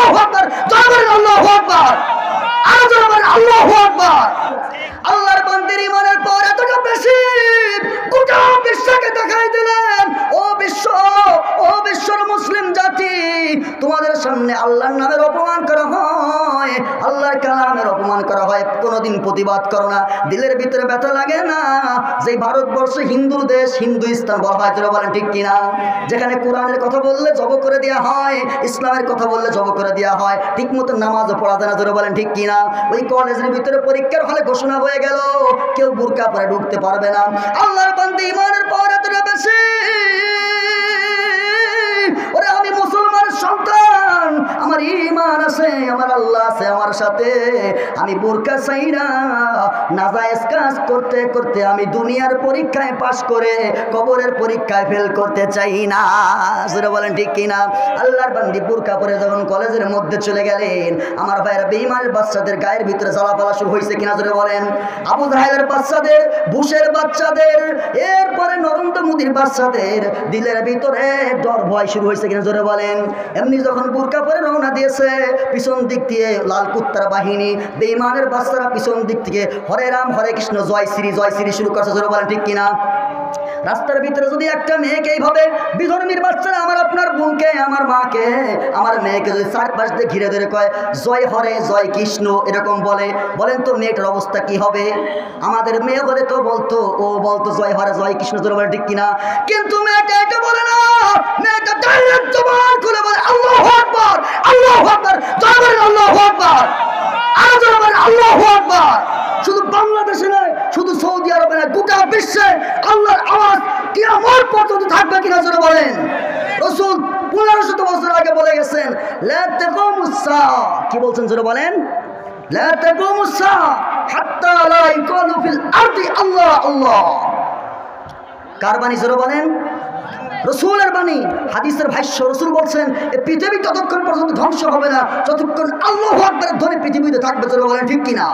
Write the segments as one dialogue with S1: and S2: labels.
S1: আল্লাহ আকবার জয় বলেন আল্লাহ আকবার, আরও জয় বলেন আল্লাহু আকবার। আল্লাহর বান্দির ইমানের পর এতটা বেশি, গোটা বিশ্বকে দেখাই দিলেন, ও বিশ্ব, ও বিশ্বর মুসলিম জাতি, তোমাদের সামনে আল্লাহর নামের অপমান করা হয়, আল্লাহর কালামের অপমান করা হয়। কোনোদিন প্রতিবাদ করো না। দিলের ভিতরে ব্যথা লাগে না। যে ভারতবর্ষ হিন্দু দেশ, হিন্দুস্তান বলা হয় বলেন ঠিক কিনা? যেখানে কোরআনের কথা বললে জব করে দেওয়া হয়, ইসলামের কথা বললে জব করে দেওয়া হয় ঠিক মতো নামাজও পড়া যায় না তোরা বলেন ঠিক কিনা? ওই কলেজের ভিতরে পরীক্ষার হলে ঘোষণা হয়ে গেল, কেউ বুরকা পরে ঢুকতে পারবে না। আল্লাহর বান্দি ইমানের পর এতটা বেশি। আমার ইমান আছে, আমার আল্লাহ আছে, আমার সাথে। আমি বোরকা চাই না। নাজায়েজ কাজ করতে করতে আমি দুনিয়ার পরীক্ষায় পাশ করে কবরের পরীক্ষায় ফেল করতে চাই না। সেটা বলেন ঠিক কিনা? আল্লাহর বান্দি বোরকা পরে যখন কলেজের মধ্যে চলে গেলেন, আমার ভাইয়ের বেইমানের বাচ্চাদের গায়ের ভিতরে জ্বালাপালা শুরু হয়েছে কিনা জোরে বলেন? আবু জাহেলের বাচ্চাদের, বুশের বাচ্চাদের নরেন্দ্র বাচ্চাদের দিলের ভিতরে ডর ভয় শুরু হয়েছে কিনা জোরে বলেন। এমনি যখন বুরকা পরে রওনা দিয়েছে, পিছন দিক দিয়ে লাল কুত্তার বাহিনী বেইমানের বাচ্চারা পিছন দিক থেকে হরে রাম, হরে কৃষ্ণ, জয় শ্রী জয় শ্রী শুরু করছে, জোরে বলেন ঠিক কিনা? রাস্তার ভিতরে যদি একটা মেয়েকে এইভাবে বিধর্মীর বাচ্চারা বোনকে আমার মাকে, আমার মেয়েকে যদি চারপাশ দিয়ে ঘিরে ধরে কয়, জয় হরে, জয় কৃষ্ণ, এরকম বলে, বলেন তো মেয়েটার অবস্থা কি হবে? আমাদের মেয়ে হলে তো বলতো, ও বলতো জয় হরে, জয় কৃষ্ণ, জোরে বলে, ঠিক কিনা? কিন্তু মেয়েটা এটা বলে না। মেয়েটা ডাইরেক্ট জবান খুলে বলে, আল্লাহ আকবার আল্লাহ আকবার জয় বলেন, আল্লাহ আকবার। আরও জয় বলেন, আল্লাহ আকবার। শুধু বাংলাদেশে নয়, শুধু সৌদি আরবে নয়, গোটা বিশ্বে আল্লাহর আওয়াজ কি আমার পর্যন্ত থাকবে কিনা জোরে বলেন। রসুল পনেরো শত বছর আগে বলে গেছেন। কি বলছেন জোরে বলেন? বলেন? বাণী বলছেন ততক্ষণ পর্যন্ত ধ্বংস হবে না, যতক্ষণ আল্লাহ ধ্বনি পৃথিবীতে থাকবে জোরে বলেন ঠিক কিনা।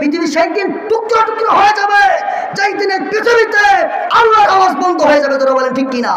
S1: পৃথিবী সেই দিন টুকরো টুকরো হয়ে যাবে, যেই দিনে পৃথিবীতে আল্লাহর আওয়াজ বন্ধ হয়ে যাবে জোরে বলেন ঠিক কিনা।